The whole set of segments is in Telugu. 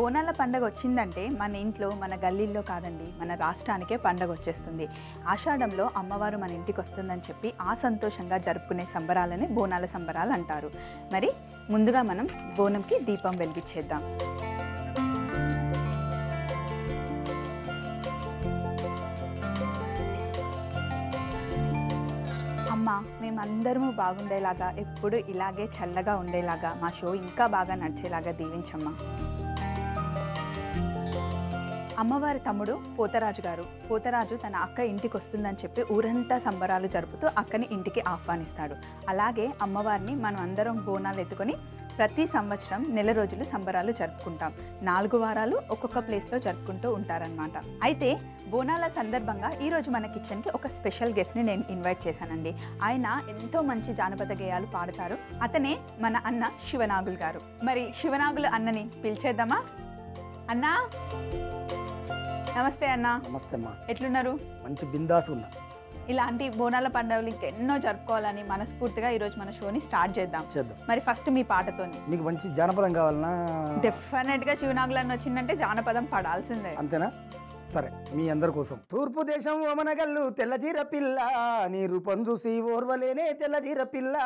బోనాల పండగ వచ్చిందంటే మన ఇంట్లో మన గల్లీల్లో కాదండి మన రాష్ట్రానికే పండగ వచ్చేస్తుంది. ఆషాఢంలో అమ్మవారు మన ఇంటికి వస్తుందని చెప్పి ఆ సంతోషంగా జరుపుకునే సంబరాలని బోనాల సంబరాలు అంటారు. మరి ముందుగా మనం బోనంకి దీపం వెలిగించేద్దాం. అమ్మ మేమందరము బాగుండేలాగా ఎప్పుడు ఇలాగే చల్లగా ఉండేలాగా మా షో ఇంకా బాగా నడిచేలాగా దీవించమ్మా. అమ్మవారి తమ్ముడు పోతరాజు గారు. పోతరాజు తన అక్క ఇంటికి వస్తుందని చెప్పి ఊరంతా సంబరాలు జరుపుతూ అక్కని ఇంటికి ఆహ్వానిస్తాడు. అలాగే అమ్మవారిని మనం అందరం బోనాలు ఎత్తుకొని ప్రతి సంవత్సరం నెల రోజులు సంబరాలు జరుపుకుంటాం. నాలుగు వారాలు ఒక్కొక్క ప్లేస్లో జరుపుకుంటూ ఉంటారనమాట అయితే బోనాల సందర్భంగా ఈరోజు మన కిచెన్కి ఒక స్పెషల్ గెస్ట్ని నేను ఇన్వైట్ చేశానండి. ఆయన ఎంతో మంచి జానపద గేయాలు పాడతారు. అతనే మన అన్న శివనాగుల్ గారు. మరి శివనాగులు అన్నని పిలిచేద్దామా? అన్నా? నమస్తే అన్న. నమస్తే అమ్మా. ఎట్లున్నారు? మంచి బిందాస్ ఉన్నా ఇలాంటి బోనాల పండుగలు ఇంకెన్నో జరుపుకోవాలని మనస్ఫూర్తిగా ఈరోజు మన షోని స్టార్ట్ చేద్దాం. చేద్దాం. మరి ఫస్ట్ మీ పాటతోని. మీకు మంచి జానపదం కావాలన్నా? డెఫినెట్గా శివనాగులన్న వచ్చిందంటే జానపదం పడాల్సిందే. అంతేనా? సరే మీ అందరి కోసం. తూర్పు దేశం ఓమనగల్లు తెల్లజీర పిల్ల నీ రూపం చూసి ఓర్వలేనే తెల్లజీర పిల్ల.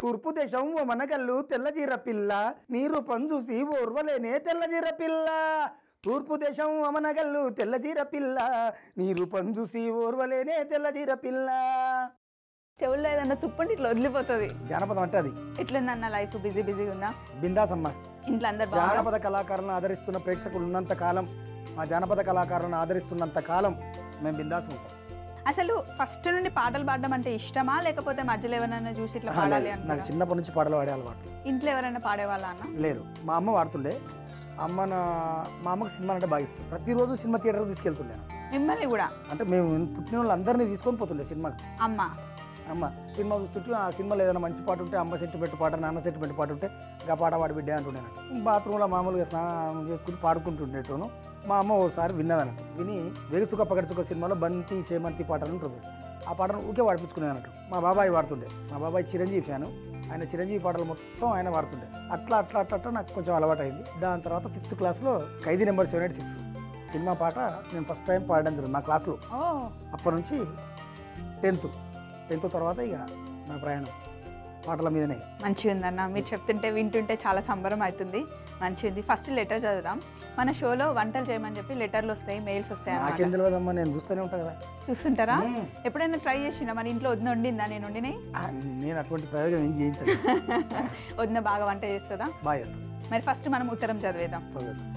తూర్పు దేశం ఓమనగల్లు తెల్లజీర పిల్ల నీ రూపం చూసి ఓర్వలేనే తెల్లజీర పిల్ల. తూర్పు దేశం అమనగల్లు తెల్లజీర పిల్ల. నీ రూపం చూసి ఓర్వలేనే తెల్లజీర పిల్ల. చెవుల్లో ఏదన్నా తుప్పుంటే ఇట్లా వదిలిపోతుంది. జానపదం అంటే అది. ఎట్లుందన్న లైఫ్ బిజీ బిజీగా ఉందా బిందాస్ అమ్మా ఇంట్లో అందరు జానపద కళాకారులను ఆదరిస్తున్న ప్రేక్షకులు ఉన్నంత కాలం మా జానపద కళాకారులను ఆదరిస్తున్నంత కాలం మేము బిందాస్ ఉంటాం. అసలు ఫస్ట్ నుండి పాటలు పాడడం అంటే ఇష్టమా? లేకపోతే మధ్యలో ఎవరైనా చూసి ఇట్లా పాడాలి నాకు చిన్నప్పటి నుంచి పాటలు పాడే అలవాటు. ఇంట్లో ఎవరైనా పాడేవాళ్ళ అన్న? లేరు మా అమ్మ వాడుతుండే అమ్మ నా మా అమ్మకు సినిమా అంటే బాగా ఇష్టం. ప్రతిరోజు సినిమా థియేటర్కి తీసుకెళ్తుండే మిమ్మల్ని కూడా? అంటే మేము పుట్టిన వాళ్ళందరినీ తీసుకొని పోతుండే సినిమాకి. అమ్మ. అమ్మ సినిమా చూస్తుంటే ఆ సినిమాలో ఏదైనా మంచి పాట ఉంటే అమ్మ సెంటిమెంట్ పాట నాన్న సెంటిమెంట్ పాట ఉంటే ఇంకా పాట పాడి బిడ్డ అంటుండేను బాత్రూంలో మామూలుగా స్నానం చేసుకుని పాడుకుంటుండేటోను. మా అమ్మ ఓసారి విన్నదన్నట్టు విని వెగచుక పగడుచుక సినిమాలో బంతి చేమంతి పాట అని ఉంటుంది. ఆ పాటను ఊకే పాడిపించుకునేది అన్నట్టు. మా బాబాయ్ వాడుతుండే మా బాబాయ్ చిరంజీవి ఫ్యాను. ఆయన చిరంజీవి పాటలు మొత్తం ఆయన వాడుతుండే అట్లా అట్లా అట్లా అట్లా నాకు కొంచెం అలవాటు అయింది దాని తర్వాత ఫిఫ్త్ క్లాస్లో Khaidi number seven eight six cinema పాట నేను ఫస్ట్ టైం పాడడం జరిగింది మా క్లాస్లో అప్పటి నుంచి టెన్త్ టెన్త్ తర్వాత ఇక నా ప్రయాణం. పాటల మీదనే. మంచిగా ఉందన్న. మీరు చెప్తుంటే వింటుంటే చాలా సంబరం అవుతుంది. మంచిది ఫస్ట్ లెటర్ చదువుదాం. మన షోలో వంటలు చేయమని చెప్పి లెటర్లు వస్తాయి మెయిల్స్ వస్తాయి నాకేం అన్నమాట తెలియదమ్మా నేను చూస్తూనే ఉంటా కదా. చూస్తుంటారా. ఎప్పుడైనా ట్రై చేసినా మన ఇంట్లో వదిన వండిందా? నేను వండినాయి నేను అటువంటి ప్రయోగం ఏం చేయించను. వదిన బాగా వంట చేస్తుందా? బాగా చేస్తాను మరి ఫస్ట్ మనం ఉత్తరం చదివేద్దాం. చదువుతాను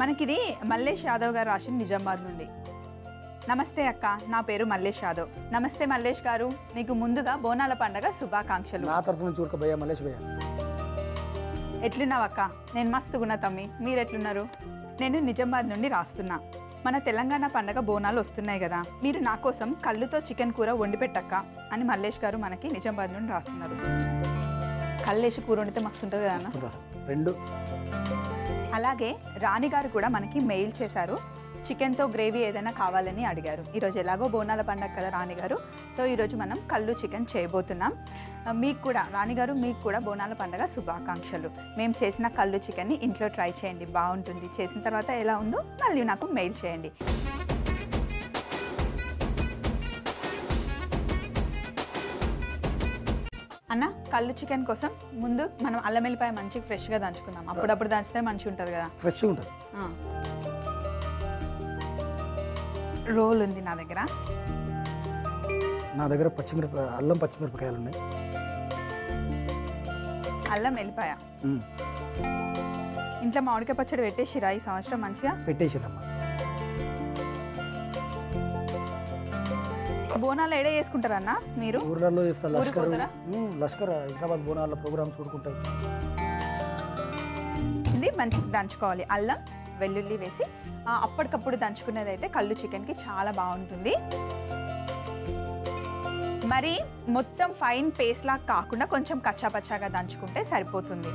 మనకిది మల్లేష్ యాదవ్ గారు రాసిన నిజామాబాద్ నుండి. నమస్తే అక్క నా పేరు మల్లేష్ యాదవ్. నమస్తే మల్లేష్ గారు మీకు ముందుగా బోనాల పండగ శుభాకాంక్షలు. నా తరఫు నుంచి భయ్యా మల్లేష్ భయ్యా. ఎట్లున్నావు అక్క? నేను మస్తుగున్నా తమ్మి మీరు ఎట్లున్నారు నేను నిజామాబాద్ నుండి రాస్తున్నా. మన తెలంగాణ పండగ బోనాలు వస్తున్నాయి కదా మీరు నా కోసం కళ్ళుతో చికెన్ కూర వండి పెట్టక్క అని మల్లేష్ గారు మనకి నిజామాబాద్ నుండి రాస్తున్నారు. కల్లేసి కూర వండితే మస్తు ఉంటుంది కదా. రెండు. అలాగే రాణి గారు కూడా మనకి మెయిల్ చేశారు. చికెన్తో గ్రేవీ ఏదైనా కావాలని అడిగారు. ఈరోజు ఎలాగో బోనాల పండగ కదా రాణి గారు. సో ఈరోజు మనం కళ్ళు చికెన్ చేయబోతున్నాం. మీకు కూడా రాణి గారు మీకు కూడా బోనాల పండగ శుభాకాంక్షలు. మేము చేసిన కళ్ళు చికెన్ని ఇంట్లో ట్రై చేయండి. బాగుంటుంది. చేసిన తర్వాత ఎలా ఉందో మళ్ళీ నాకు మెయిల్ చేయండి. అన్న కళ్ళు చికెన్ కోసం ముందు మనం అల్లం వెల్లిపాయ మంచిగా ఫ్రెష్గా దంచుకుందాం. అప్పుడప్పుడు దంచితే మంచిగా ఉంటుంది కదా. ఫ్రెష్గా ఉంటుంది. రోల్ ఉంది నా దగ్గర. నా దగ్గర పచ్చిమిరప అల్లం పచ్చిమిరపకాయలు ఉన్నాయి. అల్లం ఉమ్, ఇంట్లో మామిడికాయ పచ్చడి పెట్టేసిరా ఈ సంవత్సరం మంచిగా? పెట్టేసిరమ్మా బోనాలు ఏడే చేసుకుంటారన్న మీరు? ఊర్లలో చేస్తా ఊరికి లష్కర్ లష్కర్ హైదరాబాద్ బోనాల ప్రోగ్రామ్స్ చూడుకుంటాయి ఇది మంచిగా దంచుకోవాలి. అల్లం వెల్లుల్లి వేసి అప్పటికప్పుడు దంచుకునేది అయితే కళ్ళు చికెన్కి చాలా బాగుంటుంది. మరి మొత్తం ఫైన్ పేస్ట్ లాగా కాకుండా కొంచెం కచ్చాపచ్చాగా దంచుకుంటే సరిపోతుంది.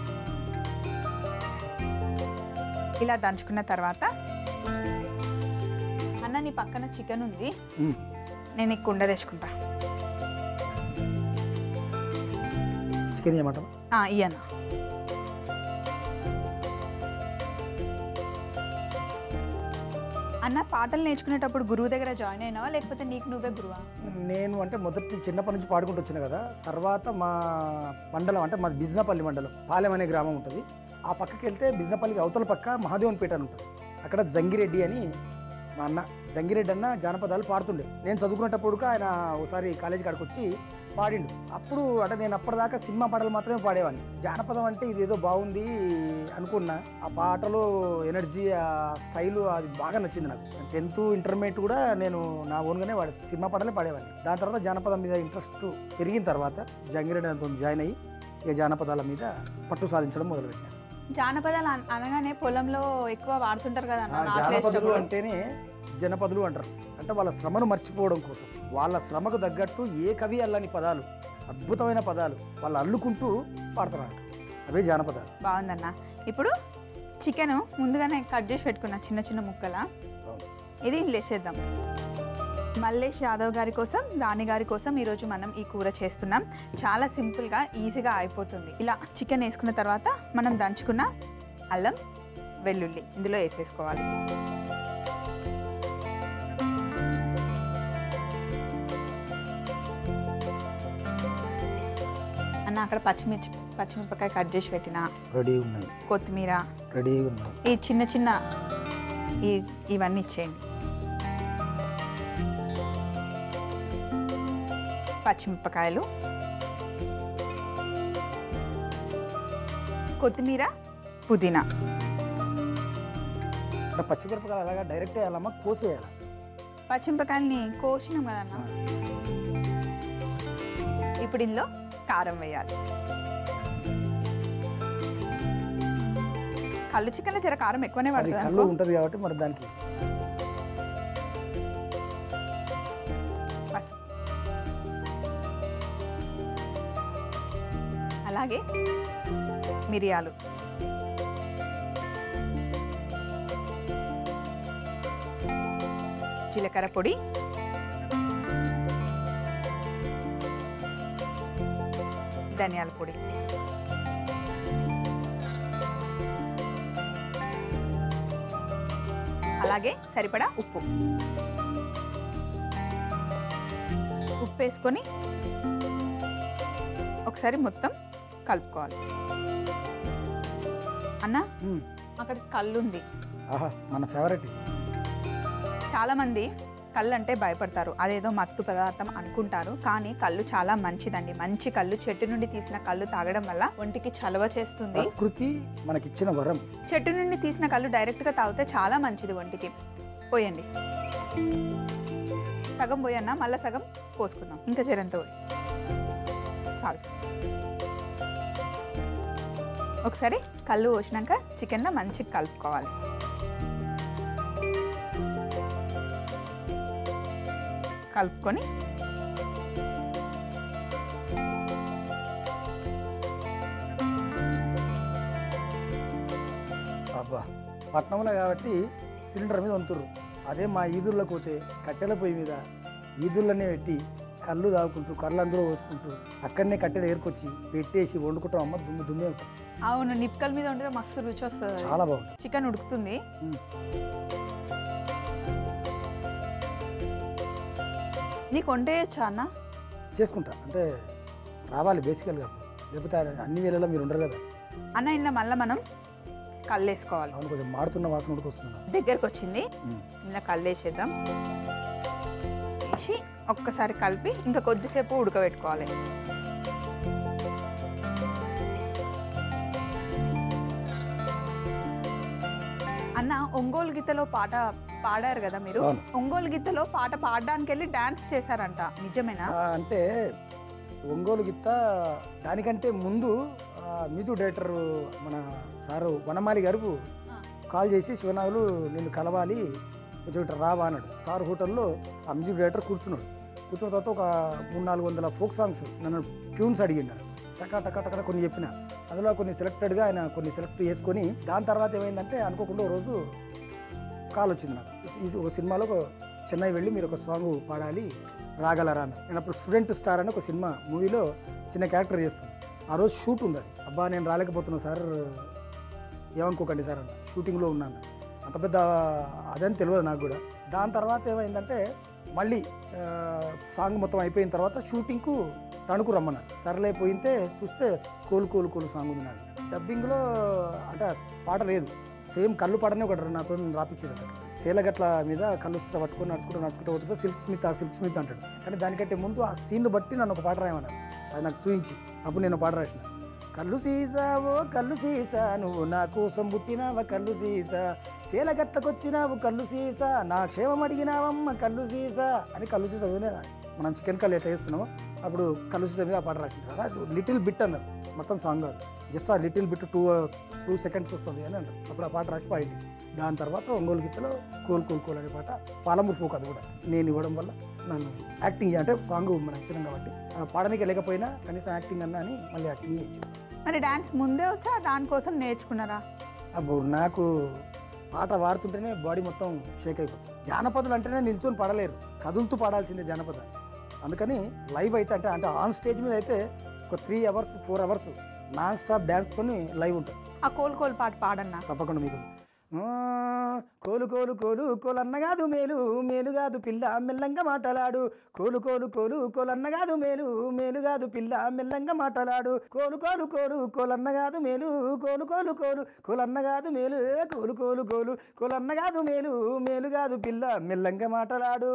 ఇలా దంచుకున్న తర్వాత అన్న నీ పక్కన చికెన్ ఉంది. నేను ఈ కుండ తెచ్చుకుంటా. చికెన్ చేయమంటారా అన్న పాటలు నేర్చుకునేటప్పుడు గురువు దగ్గర జాయిన్ అయినావా? లేకపోతే నీకు నువ్వే గురువా? నేను అంటే మొదటి చిన్నప్పటి నుంచి పాడుకుంటూ వచ్చిన కదా తర్వాత మా మండలం అంటే మాది బిజినపల్లి మండలం పాలెం అనే గ్రామం ఉంటుంది. ఆ పక్కకి వెళ్తే బిజినపల్లికి అవతల పక్క మహాదేవన్పేట అని ఉంటుంది. అక్కడ జంగిరెడ్డి అని మా అన్న జంగిరెడ్డి అన్న జానపదాలు పాడుతుండే. నేను చదువుకునేటప్పుడు ఆయన ఒకసారి కాలేజీ కాడికి వచ్చి పాడిండు. అప్పుడు అంటే నేను అప్పటిదాకా సినిమా పాటలు మాత్రమే పాడేవాడిని. జానపదం అంటే ఇది ఏదో బాగుంది అనుకున్నా. ఆ పాటలో ఎనర్జీ ఆ స్టైలు అది బాగా నచ్చింది నాకు. టెన్త్ ఇంటర్మీడియట్ కూడా నేను నా ఓన్గానే వాడే సినిమా పాటలే పాడేవాడిని. దాని తర్వాత జానపదం మీద ఇంట్రెస్ట్ పెరిగిన తర్వాత జంగిరెడ్డి జాయిన్ అయ్యి ఈ జానపదాల మీద పట్టు సాధించడం మొదలుపెట్టాను. జానపదాలు అన- అనగానే పొలంలో ఎక్కువ వాడుతుంటారు కదా జానపదులు. అంటేనే జనపదులు అంటారు. అంటే వాళ్ళ శ్రమను మర్చిపోవడం కోసం. వాళ్ళ శ్రమకు తగ్గట్టు ఏ కవి అల్లని పదాలు అద్భుతమైన పదాలు వాళ్ళు అల్లుకుంటూ పాడతారు అవే జానపదాలు. బాగుందన్న. ఇప్పుడు చికెన్ ముందుగానే కట్ చేసి పెట్టుకున్న చిన్న చిన్న ముక్కల ఇది లేసేద్దాం. మల్లేష్ యాదవ్ గారి కోసం రాణి గారి కోసం ఈరోజు మనం ఈ కూర చేస్తున్నాం. చాలా సింపుల్గా ఈజీగా అయిపోతుంది. ఇలా చికెన్ వేసుకున్న తర్వాత మనం దంచుకున్న అల్లం వెల్లుల్లి ఇందులో వేసేసుకోవాలి. అన్న అక్కడ పచ్చిమిర్చి పచ్చిమిరపకాయ కట్ చేసి పెట్టిన? రెడీ ఉన్నాయి. కొత్తిమీర? రెడీ ఉన్నాయి. ఈ చిన్న చిన్న ఈ ఇవన్నీ ఇచ్చేయండి. పచ్చిమిరపకాయలు కొత్తిమీర పుదీనా. పచ్చిమిరపకాయలు అలాగా డైరెక్ట్ వేయాలమ్మా? కోసేయాలి? పచ్చిమిరపకాయలని కోసినాం కదన్న. ఇప్పుడు ఇందులో కారం వేయాలి. కళ్ళు చికెన్లో జర కారం ఎక్కువనే పడుతుంది ఉంటుంది కాబట్టి మరి దానికి అలాగే మిరియాలు. జీలకర్ర పొడి. ధనియాల పొడి. అలాగే సరిపడా ఉప్పు. ఉప్పు వేసుకొని ఒకసారి మొత్తం కలుపుకోవాలి. అన్న. అక్కడ కళ్ళు ఉంది మన ఫేవరెట్ ఇది. చాలామంది కళ్ళు అంటే భయపడతారు. అదేదో మత్తు పదార్థం అనుకుంటారు. కానీ కళ్ళు చాలా మంచిదండి. మంచి కళ్ళు చెట్టు నుండి తీసిన కళ్ళు తాగడం వల్ల ఒంటికి చలవ చేస్తుంది. ప్రకృతి మనకిచ్చిన వరం. చెట్టు నుండి తీసిన కళ్ళు డైరెక్ట్గా తాగితే చాలా మంచిది ఒంటికి. పోయండి. సగం పోయన్నా మళ్ళీ సగం పోసుకుందాం. ఇంకా పోయి. చాలు ఒకసారి కళ్ళు పోసినాక చికెన్లో మంచిగా కలుపుకోవాలి. కలుపుకొని అబ్బా పట్నంలో కాబట్టి సిలిండర్ మీద వంతురు అదే మా ఈదుర్లకు పోతే కట్టెల పొయ్యి మీద ఈదుర్లనే పెట్టి కళ్ళు తాగుకుంటూ కళ్ళు అందరూ పోసుకుంటూ అక్కడనే కట్టెలు ఏరుకొచ్చి పెట్టేసి వండుకుంటాం అమ్మ దుమ్ము దుమ్మే ఉంటుంది అవును నిప్పుకల మీద ఉంటే మస్తు రుచి వస్తుంది చాలా బాగుంటుంది చికెన్ ఉడుకుతుంది. నీకు వండేయచ్చా అన్న? చేసుకుంటా. అంటే రావాలి బేసికల్గా. లేకపోతే అన్ని వేళల్లో మీరు ఉండరు కదా. అన్న ఇంట్లో మళ్ళీ మనం కళ్ళు వేసుకోవాలి అవును కొంచెం మాడుతున్న వాసన వస్తున్నా దగ్గరకు వచ్చింది. ఇలా కళ్ళు వేసేద్దాం వేసి ఒక్కసారి కలిపి ఇంకా కొద్దిసేపు ఉడకబెట్టుకోవాలి. అన్న ఒంగోలు గీతలో పాట పాడారు కదా మీరు. ఒంగోలు గీతలో పాట పాడడానికి వెళ్ళి డాన్స్ చేశారంట నిజమేనా? అంటే ఒంగోలు గిత్త దానికంటే ముందు మ్యూజిక్ డైరెక్టర్ మన సారు వనమాలి గారు. కాల్ చేసి శివనాగులు నిన్ను కలవాలి కొంచెం రావా అన్నాడు. స్టార్ హోటల్లో ఆ మ్యూజిక్ డైరెక్టర్ కూర్చున్నాడు. కూర్చున్న తర్వాత ఒక మూడు నాలుగు వందల ఫోక్ సాంగ్స్ నన్ను ట్యూన్స్ అడిగిండు. టకా టకా టకా కొన్ని చెప్పిన. అందులో కొన్ని సెలెక్టెడ్గా ఆయన కొన్ని సెలెక్ట్ చేసుకొని దాని తర్వాత ఏమైందంటే అనుకోకుండా ఓ రోజు కాల్ వచ్చింది నాకు. ఈ ఒక సినిమాలో ఒక చెన్నై వెళ్ళి మీరు ఒక సాంగ్ పాడాలి రాగలరా అని. నేను అప్పుడు స్టూడెంట్ స్టార్ అని ఒక సినిమా మూవీలో చిన్న క్యారెక్టర్ చేస్తాను. ఆ రోజు షూట్ ఉంది అది. అబ్బా నేను రాలేకపోతున్నా సార్. ఏమనుకోకండి సార్ అన్న షూటింగ్లో ఉన్నాను. అంత పెద్ద అదని తెలియదు నాకు కూడా. దాని తర్వాత ఏమైందంటే మళ్ళీ సాంగ్ మొత్తం అయిపోయిన తర్వాత షూటింగ్కు తణుకు రమ్మన్నారు. సర్లే పోయితే చూస్తే కోలు కోలు కోలు సాంగ్ ఉంది నాది. డబ్బింగ్లో అంటే పాట లేదు. సేమ్ కళ్ళు పాటనే ఒకటి నాతో రాపించారు అక్కడ శీలగట్ల మీద కళ్ళు సీసా పట్టుకొని నడుచుకుంటూ నడుచుకుంటూ పోతుంటే సిల్క్ స్మిత్ ఆ సిల్క్ స్మిత్ అంటాడు. కానీ దానికంటే ముందు ఆ సీన్ బట్టి నన్ను ఒక పాట రాయమన్నారు. అది నాకు చూపించి అప్పుడు నేను పాట రాసిన. కళ్ళు సీసా ఓ కళ్ళు సీసా నువ్వు నా కోసం పుట్టినావ కళ్ళు సీసా? సేలగట్లకొచ్చినావు కళ్ళు సీసా నా క్షేమం అడిగినావమ్మ కళ్ళు సీసా అని కళ్ళు సీసా వదిలే మనం చికెన్ కళ్ళు ఎట్లా చేస్తున్నామో అప్పుడు కళ్ళు సీసా మీద ఆ పాట రాసింటారు లిటిల్ బిట్ అన్నారు. మొత్తం సాంగ్ కాదు. జస్ట్ ఆ little bit two two seconds వస్తుంది అని అంటారు అప్పుడు ఆ పాట రాసి పాడింది. దాని తర్వాత ఒంగోలు గీతలో కోల్ కోల్ కోల్ అనే పాట పాలమూరు ఫోక్ అది కూడా నేను ఇవ్వడం వల్ల నన్ను యాక్టింగ్ అంటే సాంగ్ మనకు నచ్చిన కాబట్టి. ఆ పాడనికి లేకపోయినా కనీసం యాక్టింగ్ అన్నా అని మళ్ళీ యాక్టింగ్ చేయించాను. మరి డాన్స్ ముందే వచ్చా? దానికోసం నేర్చుకున్నారా? అప్పుడు నాకు పాట పాడుతుంటేనే బాడీ మొత్తం షేక్ అయిపోతుంది. జానపదులు అంటేనే నిల్చొని పాడలేరు. కదులుతూ పాడాల్సిందే జానపద. అందుకని లైవ్ అయితే అంటే అంటే ఆన్ స్టేజ్ మీద అయితే ఒక three hours four hours non stop డ్యాన్స్తో live ఉంటుంది. ఆ కోల్ కోల్ పాట పాడన్నా? తప్పకుండా మీకు కోలు కోలు కోలు కోలన్న కాదు మేలు మేలు కాదు పిల్ల మెల్లంగా మాటలాడు కోలు కోలు కోలు కోలన్న కాదు మేలు మేలు కాదు పిల్ల మెల్లంగా మాటలాడు కోలు కోలు కోలు కోలన్న కాదు మేలు కోలు కోలు కోలు కోలన్న కాదు మేలు కోలు కోలు కోలు కోలన్న కాదు మేలు మేలు కాదు పిల్ల మెల్లంగా మాటలాడు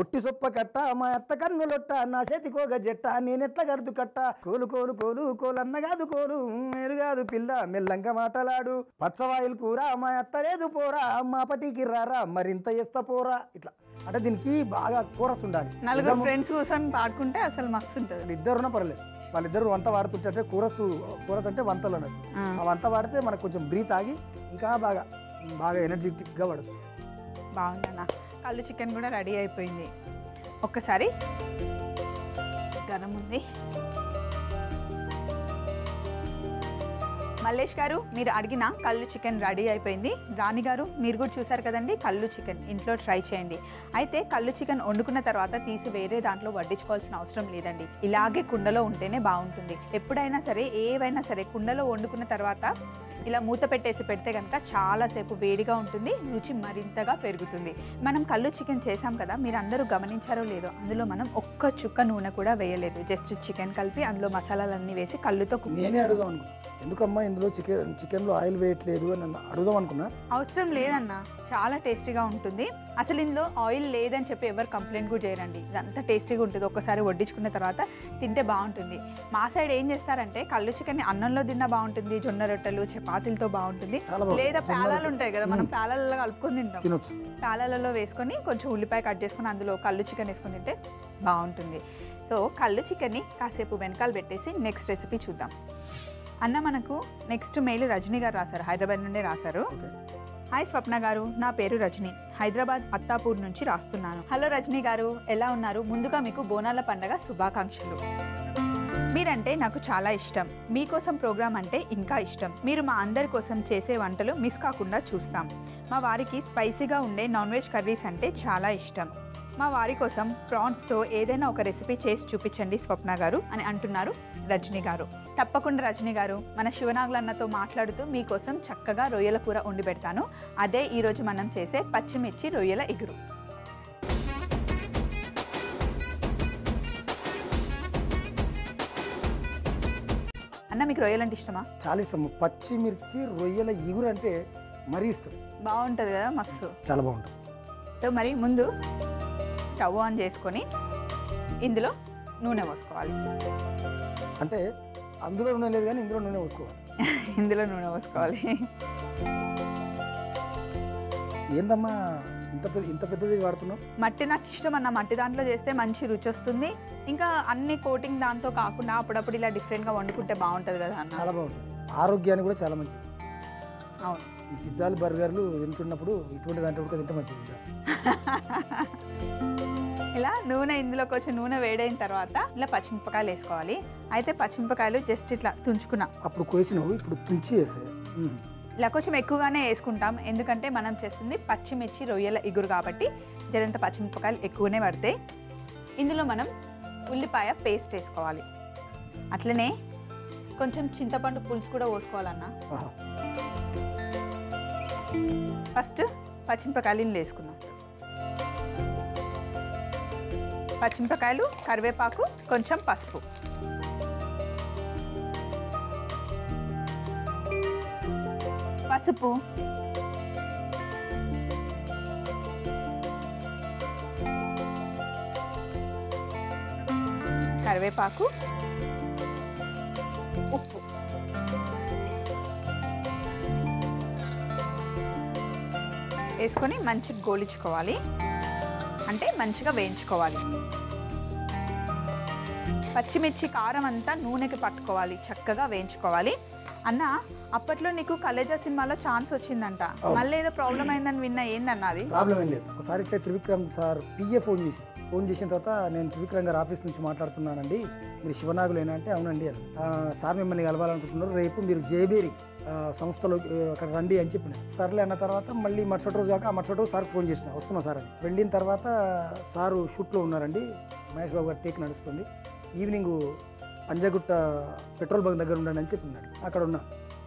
ఒట్టి సొప్ప కట్ట మా అత్త కన్నులొట్ట నా చేతికోగ జట్ట నేనెట్ల గడుతు కట్ట కోలు కోలు కోలు కోలన్న కాదు కోలు మేలు కాదు పిల్ల మెల్లంగా మాటలాడు పచ్చవాయిల్ కూర మా అత్త లేదు పోరా మా పటికి రారా మరింత ఎస్త పోరా ఇట్లా. అంటే దీనికి బాగా కోరస్ ఉండాలి. నలుగురు ఫ్రెండ్స్ కూర్చొని పాడుకుంటే అసలు మస్తు ఉంటుంది. ఇద్దరున్నా పర్లేదు. వాళ్ళిద్దరు వంత వాడుతుంటే అంటే కూరస్ కూరస్ అంటే వంతలు అన్నట్టు. ఆ. వంత వాడితే మనకు కొంచెం బ్రీత్ ఆగి ఇంకా బాగా బాగా ఎనర్జెటిక్గా పడచ్చు బాగుందన్న కళ్ళు చికెన్ కూడా రెడీ అయిపోయింది. ఒక్కసారి. గరం ఉంది. మల్లేష్ గారు మీరు అడిగిన కళ్ళు చికెన్ రెడీ అయిపోయింది. రాణి గారు మీరు కూడా చూసారు కదండి కళ్ళు చికెన్. ఇంట్లో ట్రై చేయండి. అయితే కళ్ళు చికెన్ వండుకున్న తర్వాత తీసి వేరే దాంట్లో వడ్డించుకోవాల్సిన అవసరం లేదండి. ఇలాగే కుండలో ఉంటేనే బాగుంటుంది. ఎప్పుడైనా సరే ఏవైనా సరే కుండలో వండుకున్న తర్వాత ఇలా మూత పెట్టేసి పెడితే కనుక చాలాసేపు వేడిగా ఉంటుంది రుచి మరింతగా పెరుగుతుంది. మనం కళ్ళు చికెన్ చేసాం కదా మీరు అందరూ గమనించారో లేదో అందులో మనం ఒక్క చుక్క నూనె కూడా వేయలేదు. జస్ట్ చికెన్ కలిపి అందులో మసాలాలన్నీ వేసి కళ్ళుతో కుక్ నేనే చేసాం అడుగుదాం అనుకున్నా. ఎందుకమ్మా ఇందులో చికెన్ చికెన్లో ఆయిల్ వేయట్లేదు అని అడుగుదాం అనుకున్నా? అవసరం లేదన్న. చాలా టేస్టీగా ఉంటుంది. అసలు ఇందులో ఆయిల్ లేదని చెప్పి ఎవరు కంప్లైంట్ కూడా చేయరండి. ఇదంతా టేస్టీగా ఉంటుంది. ఒక్కసారి వడ్డించుకున్న తర్వాత తింటే బాగుంటుంది. మా సైడ్ ఏం చేస్తారంటే కళ్ళు చికెన్ అన్నంలో తిన్నా బాగుంటుంది జొన్న రొట్టెలు చపాతీలతో బాగుంటుంది. లేదా పేలాలు. ఉంటాయి కదా మనం. పేలాలలో కలుపుకొని తింటాం. పేలాలలో వేసుకొని కొంచెం ఉల్లిపాయ కట్ చేసుకొని అందులో కళ్ళు చికెన్ వేసుకొని తింటే బాగుంటుంది. సో కళ్ళు చికెన్ని కాసేపు వెనకాల పెట్టేసి నెక్స్ట్ రెసిపీ చూద్దాం. అన్న మనకు నెక్స్ట్ మెయిల్ రజనీ గారు రాశారు. హైదరాబాద్ నుండే రాశారు. హాయ్ స్వప్న గారు నా పేరు రజని. హైదరాబాద్ అత్తాపూర్ నుంచి రాస్తున్నాను. హలో రజని గారు ఎలా ఉన్నారు? ముందుగా మీకు బోనాల పండగ శుభాకాంక్షలు. మీరంటే నాకు చాలా ఇష్టం. మీకోసం ప్రోగ్రాం అంటే ఇంకా ఇష్టం. మీరు మా అందరి కోసం చేసే వంటలు మిస్ కాకుండా చూస్తాం. మా వారికి స్పైసీగా ఉండే నాన్ వెజ్ కర్రీస్ అంటే చాలా ఇష్టం. మా వారి కోసం ప్రాన్స్తో ఏదైనా ఒక రెసిపీ చేసి చూపించండి స్వప్న గారు అని అంటున్నారు రజనీ గారు. తప్పకుండా రజనీ గారు మన శివనాగులన్నతో మాట్లాడుతూ మీకోసం చక్కగా రొయ్యల కూర వండి పెడతాను. అదే ఈరోజు మనం చేసే పచ్చిమిర్చి రొయ్యల ఇగురు. అన్న మీకు రొయ్యలు అంటే ఇష్టమా? చాలా ఇష్టం. పచ్చిమిర్చి రొయ్యల ఇగురు అంటే మరీ ఇష్టం. బాగుంటుంది కదా మస్తు. చాలా బాగుంటుంది. సో మరి ముందు స్టవ్ ఆన్ చేసుకొని ఇందులో నూనె పోసుకోవాలి. అంటే అందులో నూనె లేదు కానీ ఇందులో నూనె పోసుకోవాలి. ఇందులో నూనె పోసుకోవాలి. ఏందమ్మా ఇంత పెద్ద ఇంత పెద్దది వాడుతున్నావు? మట్టి నాకు ఇష్టం అన్న మట్టి దాంట్లో చేస్తే మంచి రుచి వస్తుంది. ఇంకా అన్ని కోటింగ్ దాంతో కాకుండా అప్పుడప్పుడు ఇలా డిఫరెంట్గా వండుకుంటే బాగుంటుంది కదా అన్న. చాలా బాగుంటుంది. ఆరోగ్యానికి కూడా చాలా మంచిది. అవును. ఈ పిజ్జాలు బర్గర్లు తింటున్నప్పుడు ఇటువంటి దాంట్లో కూడా తింటే మంచిది ఇలా నూనె ఇందులోకి వచ్చి నూనె వేడైన తర్వాత ఇలా పచ్చిమిరపకాయలు వేసుకోవాలి. అయితే పచ్చిమిరపకాయలు జస్ట్ ఇట్లా తుంచుకున్నాం. అప్పుడు కోసినవు ఇప్పుడు తుంచి ఇలా కొంచెం ఎక్కువగానే వేసుకుంటాం. ఎందుకంటే మనం చేస్తుంది పచ్చిమిర్చి రొయ్యల ఇగురు కాబట్టి జరంత పచ్చిమిరపకాయలు ఎక్కువనే పడతాయి. ఇందులో మనం ఉల్లిపాయ పేస్ట్ వేసుకోవాలి. అట్లనే కొంచెం చింతపండు పులుసు కూడా పోసుకోవాలన్నా. ఫస్ట్ పచ్చిమిరపకాయలు ఇందులో పచ్చిమిరపకాయలు కరివేపాకు కొంచెం పసుపు. పసుపు. కరివేపాకు. ఉప్పు. వేసుకొని మంచిగా గోలించుకోవాలి. అంటే మంచిగా వేయించుకోవాలి. పచ్చిమిర్చి కారం అంతా నూనెకి పట్టుకోవాలి చక్కగా వేయించుకోవాలి. అన్న అప్పట్లో నీకు కలేజా సినిమాలో ఛాన్స్ వచ్చిందంట. మళ్ళీ ఏదో ప్రాబ్లం అయిందని విన్నా ఏందన్న అది? ప్రాబ్లం ఏం లేదు. ఒకసారి ఇట్లా త్రివిక్రమ్ సార్ పిఏ ఫోన్ చేసి ఫోన్ చేసిన తర్వాత నేను త్రివిక్రమ్ గారి ఆఫీస్ నుంచి మాట్లాడుతున్నానండి. మీరు శివనాగులేనా అంటే అవునండి అని "ఆ, సార్ మిమ్మల్ని కలవాలనుకుంటున్నారు. రేపు మీరు జేబేరి సంస్థలో అక్కడ రండి అని చెప్పిన. సర్లే అన్న తర్వాత మళ్ళీ మరుసటి రోజు కాక ఆ మరుసటి రోజు సార్కి ఫోన్ చేసిన. వస్తున్నా సార్ అని. వెళ్ళిన తర్వాత సారు షూట్లో ఉన్నారండి. మహేష్ బాబు గారు టేక్ నడుస్తుంది. ఈవినింగ్ పంజగుట్ట పెట్రోల్ బంక్ దగ్గర ఉండండి అని చెప్పినాడు అక్కడ ఉన్నా.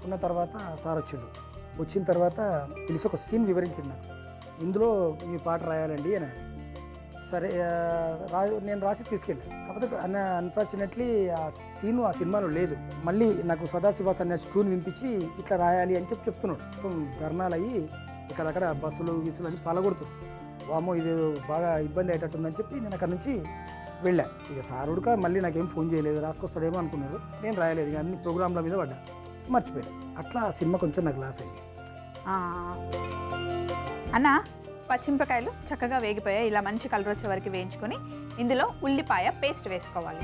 ఉన్న తర్వాత సార్ వచ్చిండు. వచ్చిన తర్వాత తెలిసి ఒక సీన్ వివరించిండు నాకు. ఇందులో మీ పాట రాయాలండి అని సరే రా నేను రాసి తీసుకెళ్ళాను కాకపోతే అన్ఫార్చునేట్లీ ఆ సీను ఆ సినిమాలో లేదు. మళ్ళీ నాకు సదాశివ సన్యాసి ట్యూన్ వినిపించి ఇట్లా రాయాలి అని చెప్పి చెప్తున్నాడు. మొత్తం ధర్నాలు అయ్యి ఇక్కడక్కడ బస్సులు గీసులు అని పలగొడుతుంది వామో ఇది బాగా ఇబ్బంది అయ్యేటట్టుందని చెప్పి నేను అక్కడ నుంచి వెళ్ళా. ఇక సారుడుక మళ్ళీ నాకేం ఫోన్ చేయలేదు రాసుకొస్తాడేమో అనుకున్నారు నేను రాయలేదు ఇక అన్ని ప్రోగ్రాంల మీద పడ్డా. మర్చిపోయాను అట్లా ఆ సినిమా కొంచెం నాకు లాస్ అయింది. అన్నా పచ్చిమిరపకాయలు చక్కగా వేగిపోయాయి. ఇలా మంచి కలర్ వచ్చే వరకు వేయించుకొని ఇందులో ఉల్లిపాయ పేస్ట్ వేసుకోవాలి.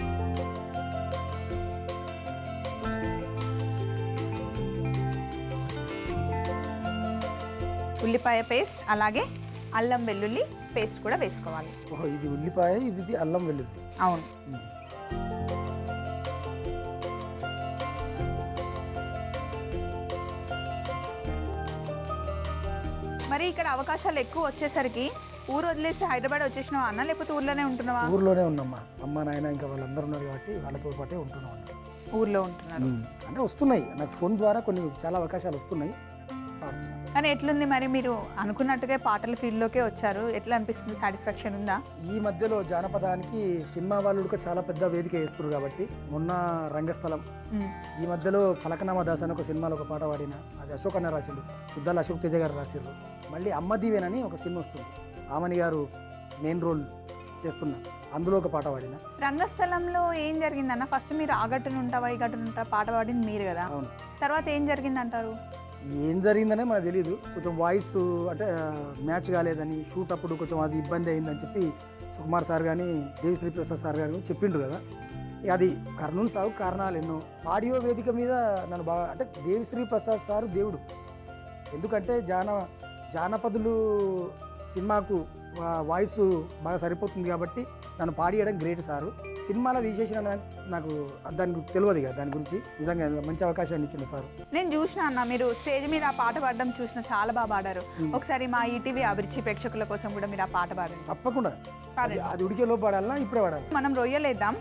ఉల్లిపాయ పేస్ట్ అలాగే అల్లం వెల్లుల్లి పేస్ట్ కూడా వేసుకోవాలి. ఓహో ఇది ఉల్లిపాయ ఇది అల్లం వెల్లుల్లి. అవును. మరి ఇక్కడ అవకాశాలు ఎక్కువ వచ్చేసరికి ఊరు వదిలేసి హైదరాబాద్ వచ్చేసినావా అన్న? లేకపోతే ఊర్లోనే ఉంటున్నావా? ఊర్లోనే ఉన్నామ్మా. అమ్మ నాయన ఇంకా వాళ్ళందరూ ఉన్నారు కాబట్టి వాళ్ళతో పాటే ఉంటున్నాం. ఊర్లో ఉంటున్నారు. అంటే వస్తున్నాయి. నాకు ఫోన్ ద్వారా కొన్ని చాలా అవకాశాలు వస్తున్నాయి. కానీ ఎట్లుంది మరి? మీరు అనుకున్నట్టుగా పాటల ఫీల్డ్లోకే వచ్చారు. ఎట్లా అనిపిస్తుంది? సాటిస్ఫాక్షన్ ఉందా? ఈ మధ్యలో జానపదానికి సినిమా వాళ్ళు కూడా చాలా పెద్ద వేదిక వేస్తున్నారు కాబట్టి మొన్న రంగస్థలం. ఈ మధ్యలో ఫలకనామా దాస్ అని ఒక సినిమాలో ఒక పాట పాడిన. అది అశోక్ అన్న రాసిండు. శుద్ధాల అశోక్ తేజ గారు రాసిర్రు. మళ్ళీ అమ్మ దీవెనని ఒక సినిమా వస్తుంది. ఆమని గారు మెయిన్ రోల్ చేస్తున్నా. అందులో ఒక పాట పాడిన. రంగస్థలంలో ఏం జరిగిందన్న? ఫస్ట్ మీరు ఆ గట్టున ఉంటావా ఈ గట్టున ఉంటా పాట పాడింది మీరు కదా. అవును. తర్వాత ఏం జరిగింది అంటారు ఏం జరిగిందనే మనకు తెలియదు కొంచెం వాయిస్ అంటే మ్యాచ్ కాలేదని షూట్ అప్పుడు కొంచెం అది ఇబ్బంది అయిందని చెప్పి సుకుమార్ సార్ కానీ దేవిశ్రీ ప్రసాద్ సార్ గారు చెప్పిండ్రు కదా. అది కర్నూలు సాగు కారణాలు ఎన్నో. ఆడియో వేదిక మీద నన్ను బాగా అంటే దేవిశ్రీ ప్రసాద్ సారు దేవుడు. ఎందుకంటే జాన జానపదులు సినిమాకు వాయిస్ బాగా సరిపోతుంది కాబట్టి నన్ను పాడియడం గ్రేట్ సారు. సినిమాలో తీసేసిన నాకు దాని తెలియదు ఇక దాని గురించి. నిజంగా మంచి అవకాశాన్ని ఇచ్చిండు సారు. నేను చూసిన అన్న మీరు స్టేజ్ మీద ఆ పాట పాడడం చూసిన చాలా బాగా పాడారు. ఒకసారి మా ఈటీవీ అభిరుచి ప్రేక్షకుల కోసం కూడా మీరు ఆ పాట పాడండి. తప్పకుండా. అది ఉడికేలో పాడాలన్నా ఇప్పుడే పాడాలి. మనం రొయ్యలు వేద్దాం.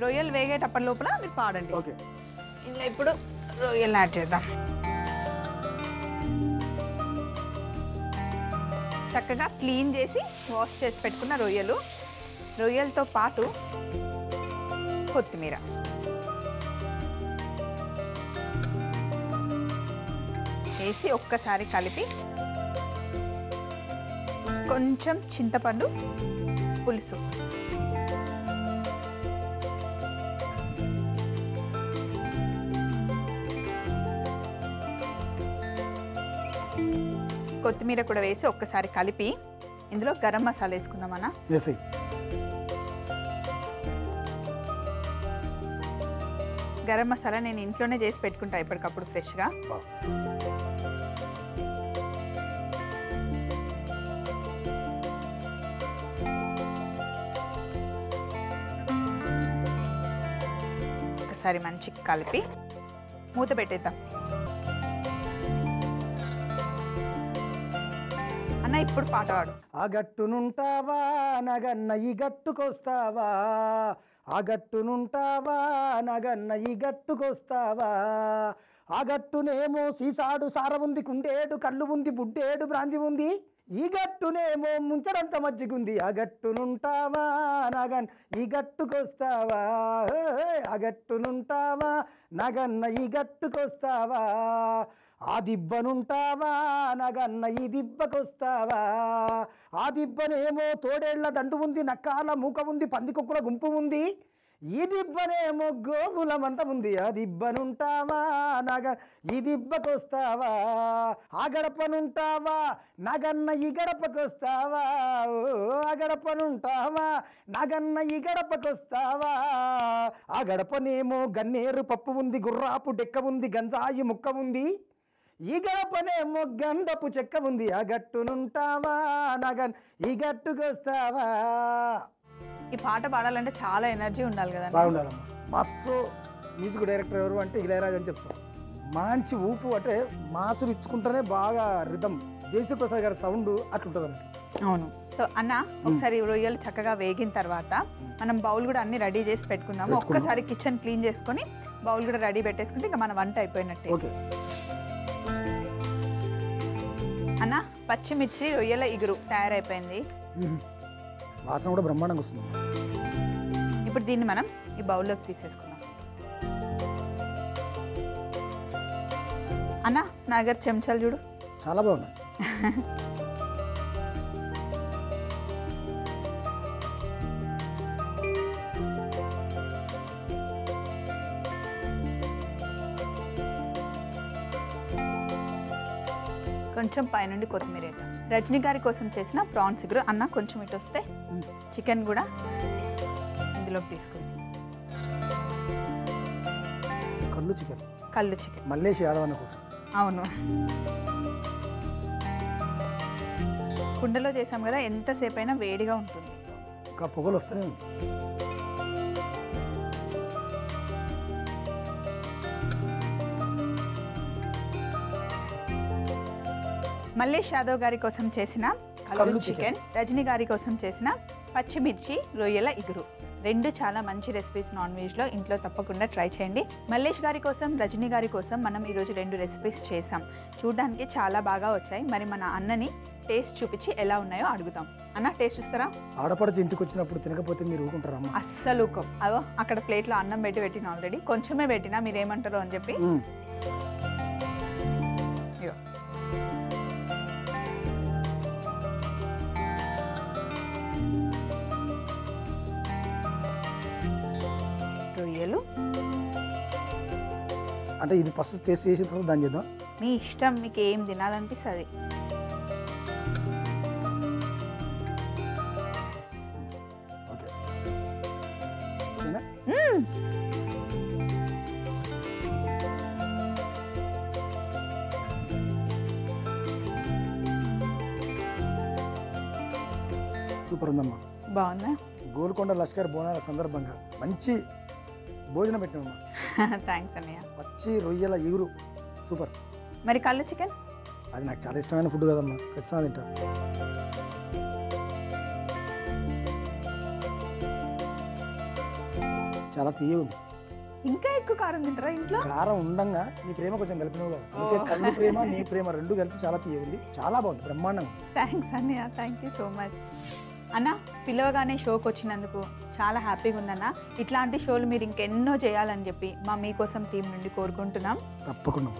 రొయ్యలు వేగేటప్పటి లోపల మీరు పాడండి. ఓకే. ఇందులో ఇప్పుడు రొయ్యలు యాడ్ చేద్దాం. చక్కగా క్లీన్ చేసి వాష్ చేసి పెట్టుకున్న రొయ్యలు. రొయ్యలతో పాటు కొత్తిమీర. వేసి ఒక్కసారి కలిపి కొంచెం చింతపండు పులుసు. కొత్తిమీర కూడా వేసి ఒక్కసారి కలిపి ఇందులో గరం మసాలా వేసుకుందాం అన్న గరం మసాలా నేను ఇంట్లోనే చేసి పెట్టుకుంటా ఎప్పటికప్పుడు ఫ్రెష్గా. ఒకసారి మంచి కలిపి మూత పెట్టేద్దాం. అన్న ఇప్పుడు పాట పాడు. ఆ గట్టునుంటావా నగన్న ఈ గట్టుకొస్తావా? ఆ గట్టునుంటావా నగన్న ఈ గట్టుకొస్తావా? ఆ గట్టునేమో సీసాడు సారముంది కుండేడు కళ్ళు ఉంది బుడ్డేడు బ్రాంది ఉంది. ఈ గట్టునేమో ముంచడంత మజ్జిగుంది. ఆ గట్టునుంటావా నగన్? ఈ గట్టుకొస్తావా? ఆ గట్టునుంటావా? నగన్న ఈ గట్టుకొస్తావా? ఆ దిబ్బనుంటావా? నగన్న ఈ దిబ్బకొస్తావా? ఆ దిబ్బనేమో తోడేళ్ళ దండు ఉంది నక్కాల మూక ఉంది పందికొక్కుల గుంపు ఉంది. ఈ దిబ్బనేమో గోగుల ఉంది. ఆ దిబ్బనుంటావా నగ? ఈ దిబ్బకొస్తావా? ఆ గడపనుంటావా? నగన్న ఈ గడపకొస్తావా? ఓ, ఆ గడపనుంటావా? నగన్న ఈ గడపకొస్తావా? ఆ గడపనేమో గన్నేరు పప్పు ఉంది గుర్రాపు డెక్క ఉంది గంజాయి ముక్క ఉంది. ఈ గడపనేమో గండపు చెక్క ఉంది. ఆ గట్టునుంటావా నగన్? ఈ గట్టుకొస్తావా? ఈ పాట పాడాలంటే చాలా ఎనర్జీ ఉండాలి కదా బాగుండాలమ్మా మాస్టర్ మ్యూజిక్ డైరెక్టర్ ఎవరు అంటే ఇళయరాజు అని చెప్తాం మంచి ఊపు అంటే మాసులు ఇచ్చుకుంటేనే బాగా రిధం. దేశప్రసాద్ గారి సౌండ్ అట్లుంటుంది అన్నట్టు అవును. సో అన్న ఒకసారి రొయ్యలు చక్కగా వేగిన తర్వాత మనం బౌల్ కూడా అన్ని రెడీ చేసి పెట్టుకుందాము. పెట్టుకుందాం. ఒక్కసారి కిచెన్ క్లీన్ చేసుకొని బౌల్ కూడా రెడీ పెట్టేసుకుంటే ఇంకా మన వంట అయిపోయినట్టే. ఓకే. అన్న పచ్చిమిర్చి రొయ్యల ఇగురు తయారైపోయింది. వాసన కూడా బ్రహ్మాండంగా వస్తుంది. ఇప్పుడు దీన్ని మనం ఈ బౌల్లోకి తీసేసుకుందాం. అన్న నా దగ్గర చెంచాలు చూడు. చాలా బాగున్నాయి. కొంచెం పైనుండి కొత్తిమీర వేద్దాం. రజనీ గారి కోసం చేసిన ప్రాన్స్ ఇగురు. అన్న కొంచెం ఇటు వస్తే. చికెన్ కూడా ఇందులోకి తీసుకుందాం. కళ్ళు చికెన్. కళ్ళు చికెన్. మల్లేష్ యాదవ్ అన్న కోసం. అవును. కుండలో చేసాం కదా ఎంతసేపు అయినా వేడిగా ఉంటుంది. ఇంకా పొగలు వస్తూనే ఉంది మల్లేష్ యాదవ్ గారి కోసం చేసిన కళ్ళు చికెన్ రజనీ గారి కోసం చేసిన పచ్చిమిర్చి రొయ్యల ఇగురు. రెండు చాలా మంచి రెసిపీస్ నాన్ వెజ్లో ఇంట్లో తప్పకుండా ట్రై చేయండి. మల్లేష్ గారి కోసం రజనీ గారి కోసం మనం ఈరోజు రెండు రెసిపీస్ చేసాం చూడడానికి చాలా బాగా వచ్చాయి. మరి మన అన్నని టేస్ట్ చూపించి ఎలా ఉన్నాయో అడుగుతాం అన్న టేస్ట్ చూస్తారా? ఆడపడుచు ఇంటికి వచ్చినప్పుడు తినకపోతే మీరు ఊరుకుంటారమ్మా అస్సలు అదో అక్కడ ప్లేట్లో అన్నం పెట్టి పెట్టిన ఆల్రెడీ కొంచెమే పెట్టినా మీరు ఏమంటారో అని చెప్పి. అంటే ఇది ఫస్ట్ టేస్ట్ చేసిన తర్వాత దాన్ని చేద్దాం. మీ ఇష్టం మీకు ఏం తినాలనిపిస్తుంది? ఓకే. సూపర్ ఉందమ్మా. బాగుందా? గోల్కొండ లష్కర్ బోనాల సందర్భంగా మంచి భోజనం పెట్టినామమ్మా థ్యాంక్స్ అన్నయ్య. పచ్చి రొయ్యల ఎగురు. సూపర్. మరి కళ్ళు చికెన్? అది నాకు చాలా ఇష్టమైన ఫుడ్ కదమ్మా. ఖచ్చితంగా తింటా. చాలా తీయ ఉంది. ఇంకా ఎక్కువ కారం తింటారా ఇంట్లో? కారం ఉండంగా నీ ప్రేమ కొంచెం కలిపినావు కదా. అందుకే కళ్ళు ప్రేమ నీ ప్రేమ రెండు కలిపి చాలా తీయ ఉంది. చాలా బాగుంది. బ్రహ్మాండంగా. థ్యాంక్స్ అన్నయ్య. థ్యాంక్ యూ సో మచ్ అన్న పిలవగానే షోకి వచ్చినందుకు చాలా హ్యాపీగా ఉందన్న. ఇట్లాంటి షోలు మీరు ఇంకెన్నో చేయాలని చెప్పి మా మీకోసం టీం నుండి కోరుకుంటున్నాం. తప్పకుండా.